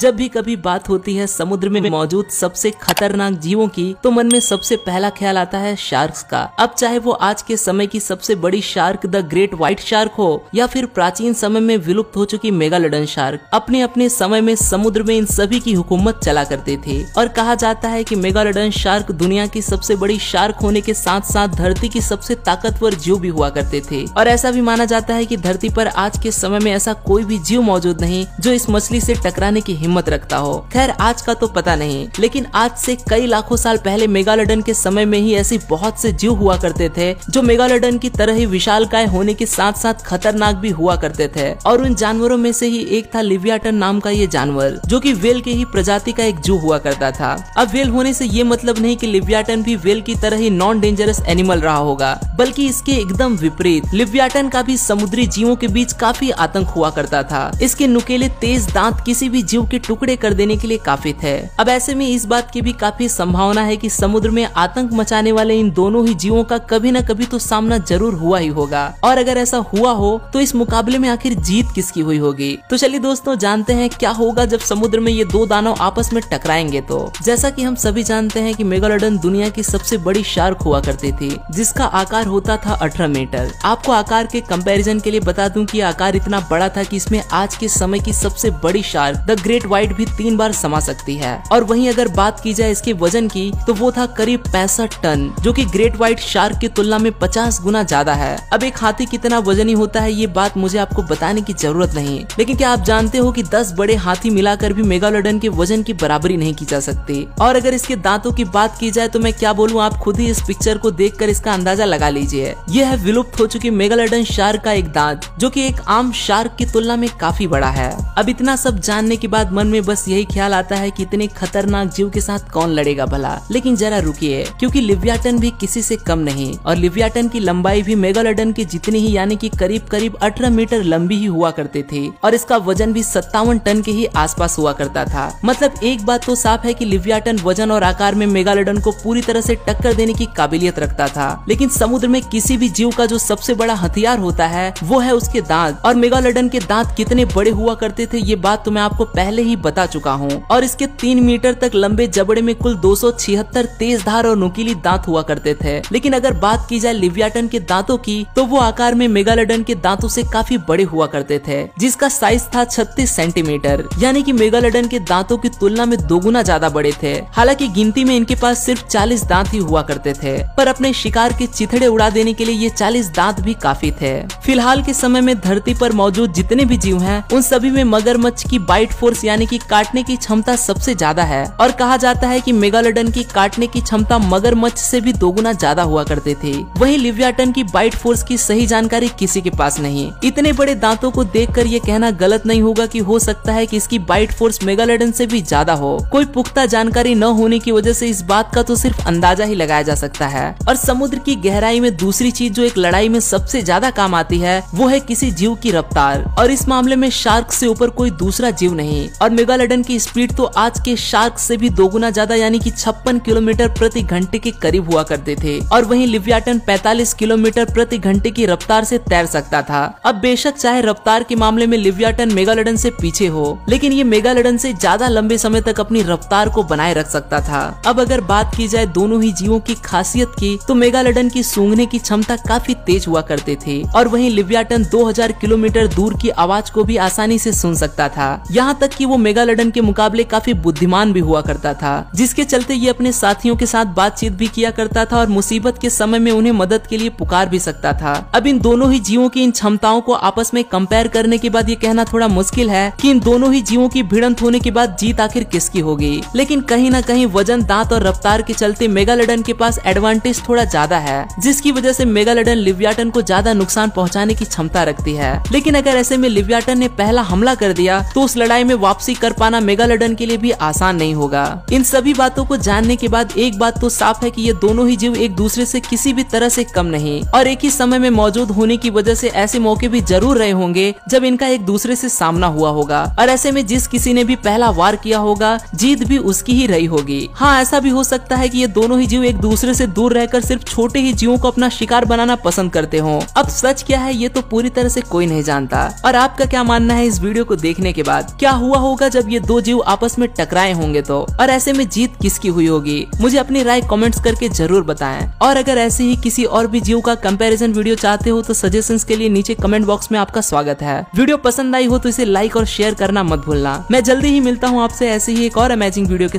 जब भी कभी बात होती है, समुद्र में मौजूद सबसे खतरनाक जीवों की तो मन में सबसे पहला ख्याल आता है शार्क्स का। अब चाहे वो आज के समय की सबसे बड़ी shark, the great white shark हो, या फिर प्राचीन समय में विलुप्त हो चुकी मेगालोडन शार्क, अपने अपने समय में समुद्र में इन सभी की हुकूमत चला करते थे। और कहा जाता है कि मेगालोडन शार्क दुनिया की सबसे बड़ी शार्क होने के साथ साथ धरती की सबसे ताकतवर जीव भी हुआ करते थे। और ऐसा भी माना जाता है की धरती पर आज के समय में ऐसा कोई भी जीव मौजूद नहीं, जो इस मछली से टकराने की हिम्मत रखता हो। खैर, आज का तो पता नहीं, लेकिन आज से कई लाखों साल पहले मेगालोडन के समय में ही ऐसी बहुत से जीव हुआ करते थे, जो मेगालोडन की तरह ही विशाल होने के साथ साथ खतरनाक भी हुआ करते थे। और उन जानवरों में से ही एक था लिवियाटन नाम का ये जानवर, जो कि वेल के ही प्रजाति का एक जू हुआ करता था। अब वेल होने से ये मतलब नहीं कि लिवियाटन भी वेल की तरह ही नॉन डेंजरस एनिमल रहा होगा, बल्कि इसके एकदम विपरीत, लिवियाटन का भी समुद्री जीवों के बीच काफ़ी आतंक हुआ करता था। इसके नुकेले तेज दांत किसी भी जीव के टुकड़े कर देने के लिए काफ़ी थे अब ऐसे में इस बात की भी काफ़ी संभावना है कि समुद्र में आतंक मचाने वाले इन दोनों ही जीवों का कभी न कभी तो सामना ज़रूर हुआ ही होगा। और अगर ऐसा हुआ हो तो इस मुकाबले में आखिर जीत किसकी हुई होगी? तो चलिए दोस्तों, जानते हैं क्या होगा जब समुद्र में ये दो दानव आपस में टकराएँगे तो। जैसा की हम सभी जानते हैं की मेगालोडन दुनिया की सबसे बड़ी शार्क हुआ करती थी, जिसका आकार होता था अठारह मीटर। आपको आकार के कंपैरिजन के लिए बता दूँ कि आकार इतना बड़ा था कि इसमें आज के समय की सबसे बड़ी शार्क, द ग्रेट व्हाइट भी तीन बार समा सकती है। और वहीं अगर बात की जाए इसके वज़न की तो वो था करीब पैंसठ टन, जो कि ग्रेट व्हाइट शार्क की तुलना में पचास गुना ज़्यादा है। अब एक हाथी कितना वजनी होता है, ये बात मुझे आपको बताने की ज़रूरत नहीं। लेकिन क्या आप जानते हो कि दस बड़े हाथी मिलाकर भी मेगालोडन के वज़न की बराबरी नहीं की जा सकती? और अगर इसके दांतों की बात की जाए तो मैं क्या बोलूँ, आप खुद ही इस पिक्चर को देख इसका अंदाज़ा लगा लीजिए। यह है विलुप्त हो चुकी मेगालोडन शार्क का एक दांत, जो की एक आम शार्क की तुलना में काफ़ी बड़ा है। अब इतना सब जानने के बाद मन में बस यही ख्याल आता है कि इतने खतरनाक जीव के साथ कौन लड़ेगा भला। लेकिन जरा रुकिए, क्योंकि लिव्याटन भी किसी से कम नहीं, और लिव्याटन की लंबाई भी मेगालोडन की जितनी ही यानी कि करीब करीब 18 मीटर लंबी ही हुआ करते थे, और इसका वज़न भी सत्तावन टन के ही आसपास हुआ करता था। मतलब एक बात तो साफ़ है कि लिव्याटन वज़न और आकार में मेगालोडन को पूरी तरह से टक्कर देने की काबिलियत रखता था, लेकिन समुद्र में किसी भी जीव का जो सबसे बड़ा हथियार होता है, वो है उसके दांत, और मेगालोडन के दांत कितने बड़े हुआ करते थे, ये बात तो मैं आपको पहले ही बता चुका हूँ, और इसके तीन मीटर तक लंबे जबड़े में कुल दो सौ छिहत्तर तेज धार और नुकीली दांत हुआ करते थे। लेकिन अगर बात की जाए लिवियाटन के दांतों की तो वो आकार में मेगालोडन के दांतों से काफ़ी बड़े हुआ करते थे, जिसका साइज़ था 36 सेंटीमीटर यानी कि मेगालोडन के दांतों की तुलना में दोगुना ज़्यादा बड़े थे। हालाँकि गिनती में इनके पास सिर्फ़ 40 दांत ही हुआ करते थे, पर अपने शिकार के चिथड़े उड़ा देने के लिए ये 40 दांत भी काफ़ी थे। फ़िलहाल के समय में धरती पर मौजूद जितने भी जीव हैं, उन सभी में मगरमच्छ की बाइट फोर्स यानी कि काटने की क्षमता सबसे ज़्यादा है और कहा जाता है कि मेगालोडन की काटने की क्षमता मगरमच्छ से भी दोगुना ज़्यादा हुआ करते थे। वहीं लिव्याटन की बाइट फोर्स की सही जानकारी किसी के पास नहीं। इतने बड़े दांतों को देखकर ये कहना गलत नहीं होगा की हो सकता है की इसकी बाइट फोर्स मेगालोडन से भी ज़्यादा हो। कोई पुख्ता जानकारी न होने की वजह से इस बात का तो सिर्फ़ अंदाज़ा ही लगाया जा सकता है। और समुद्र की गहराई में दूसरी चीज़ जो एक लड़ाई में सबसे ज़्यादा काम आती है, वो है किसी जीव की रफ्तार। और इस मामले में शार्क से ऊपर कोई दूसरा जीव नहीं। और मेगालोडन की स्पीड तो आज के शार्क से भी दोगुना ज़्यादा, यानी कि छप्पन किलोमीटर प्रति घंटे के करीब हुआ करते थे। और वहीं लिव्याटन 45 किलोमीटर प्रति घंटे की रफ्तार से तैर सकता था। अब बेशक चाहे रफ्तार के मामले में लिव्याटन मेगालोडन से पीछे हो, लेकिन ये मेगालोडन से ज़्यादा लंबे समय तक अपनी रफ्तार को बनाए रख सकता था। अब अगर बात की जाए दोनों ही जीवों की खासियत की तो मेगालोडन की सूंघने की क्षमता काफ़ी तेज हुआ करते थे। और वहीं लिव्याटन 2000 किलोमीटर दूर की आवाज़ को भी आसानी से सुन सकता था। यहाँ तक कि वो मेगालोडन के मुकाबले काफ़ी बुद्धिमान भी हुआ करता था, जिसके चलते ये अपने साथियों के साथ बातचीत भी किया करता था और मुसीबत के समय में उन्हें मदद के लिए पुकार भी सकता था। अब इन दोनों ही जीवों की इन क्षमताओं को आपस में कंपेयर करने के बाद ये कहना थोड़ा मुश्किल है कि इन दोनों ही जीवों की भिड़ंत होने के बाद जीत आखिर किसकी होगी। लेकिन कहीं न कहीं वज़न, दांत और रफ्तार के चलते मेगालोडन के पास एडवांटेज थोड़ा ज़्यादा है, जिसकी वजह से मेगालोडन लिव्याटन को ज़्यादा नुकसान पहुँचाने की क्षमता रखती है। लेकिन अगर ऐसे में लिव्याटन ने पहला हमला कर दिया तो उस लड़ाई में वापसी कर पाना मेगालोडन के लिए भी आसान नहीं होगा। इन सभी बातों को जानने के बाद एक बात तो साफ़ है कि ये दोनों ही जीव एक दूसरे से किसी भी तरह से कम नहीं। और एक ही समय में मौजूद होने की वजह से ऐसे मौके भी ज़रूर रहे होंगे जब इनका एक दूसरे से सामना हुआ होगा। और ऐसे में जिस किसी ने भी पहला वार किया होगा, जीत भी उसकी ही रही होगी। हाँ ऐसा भी हो सकता है कि ये दोनों ही जीव एक दूसरे से दूर रहकर सिर्फ़ छोटे ही जीवों को अपना शिकार बनाना पसंद करते हो। अब सच क्या है, ये तो पूरी तरह से कोई नहीं जानता। और आपका क्या मानना है इस वीडियो को देखने के बाद? क्या हुआ होगा जब ये दो जीव आपस में टकराए होंगे तो। और ऐसे में जीत किसकी हुई होगी? मुझे अपनी राय कमेंट्स करके ज़रूर बताएँ। और अगर ऐसे ही किसी और भी जीव का कंपैरिजन वीडियो चाहते हो तो सजेशंस के लिए नीचे कमेंट बॉक्स में आपका स्वागत है। वीडियो पसंद आई हो तो इसे लाइक और शेयर करना मत भूलना। मैं जल्दी ही मिलता हूँ आपसे ऐसे ही एक और अमेजिंग वीडियो के